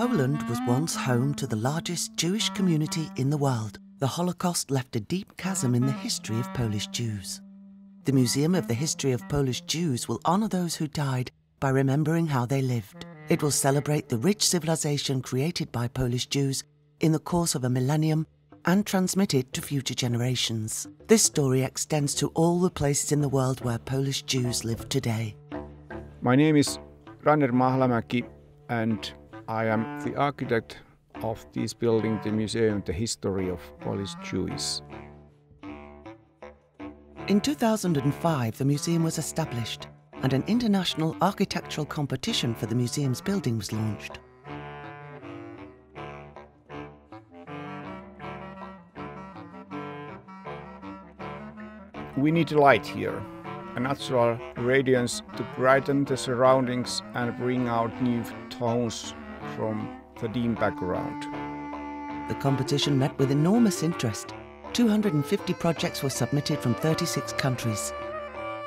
Poland was once home to the largest Jewish community in the world. The Holocaust left a deep chasm in the history of Polish Jews. The Museum of the History of Polish Jews will honour those who died by remembering how they lived. It will celebrate the rich civilization created by Polish Jews in the course of a millennium and transmit it to future generations. This story extends to all the places in the world where Polish Jews live today. My name is Rainer Mahlamäki and I am the architect of this building, the Museum, the History of Polish Jews. In 2005, the museum was established and an international architectural competition for the museum's building was launched. We need light here, a natural radiance to brighten the surroundings and bring out new tones from the dim background. The competition met with enormous interest. 250 projects were submitted from 36 countries.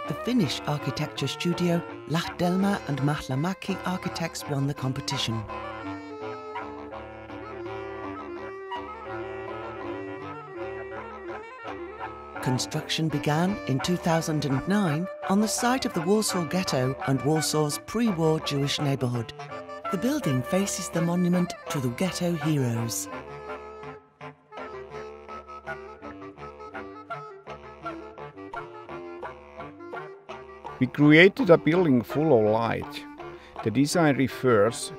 The Finnish architecture studio Lahdelma and Mahlamäki architects won the competition. Construction began in 2009 on the site of the Warsaw Ghetto and Warsaw's pre-war Jewish neighbourhood. The building faces the monument to the ghetto heroes. We created a building full of light. The design refers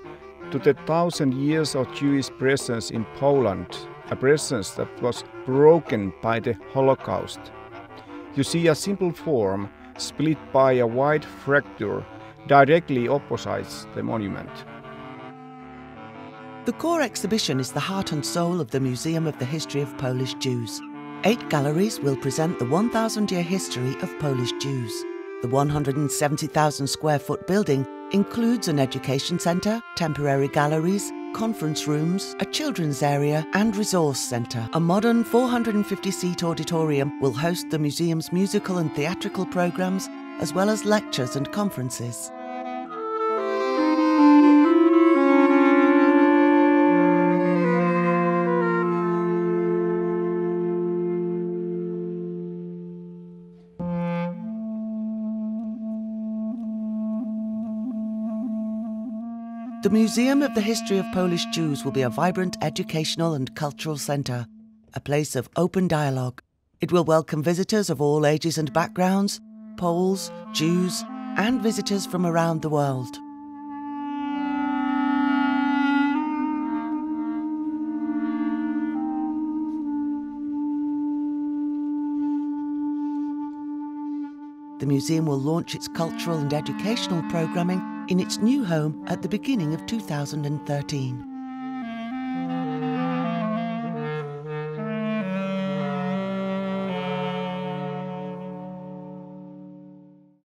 to the thousand years of Jewish presence in Poland, a presence that was broken by the Holocaust. You see a simple form split by a wide fracture directly opposite the monument. The core exhibition is the heart and soul of the Museum of the History of Polish Jews. Eight galleries will present the 1,000 year history of Polish Jews. The 170,000 square foot building includes an education centre, temporary galleries, conference rooms, a children's area, and resource centre. A modern 450 seat auditorium will host the museum's musical and theatrical programmes, as well as lectures and conferences. The Museum of the History of Polish Jews will be a vibrant educational and cultural centre, a place of open dialogue. It will welcome visitors of all ages and backgrounds, Poles, Jews, and visitors from around the world. The museum will launch its cultural and educational programming in its new home at the beginning of 2013.